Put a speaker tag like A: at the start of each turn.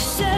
A: say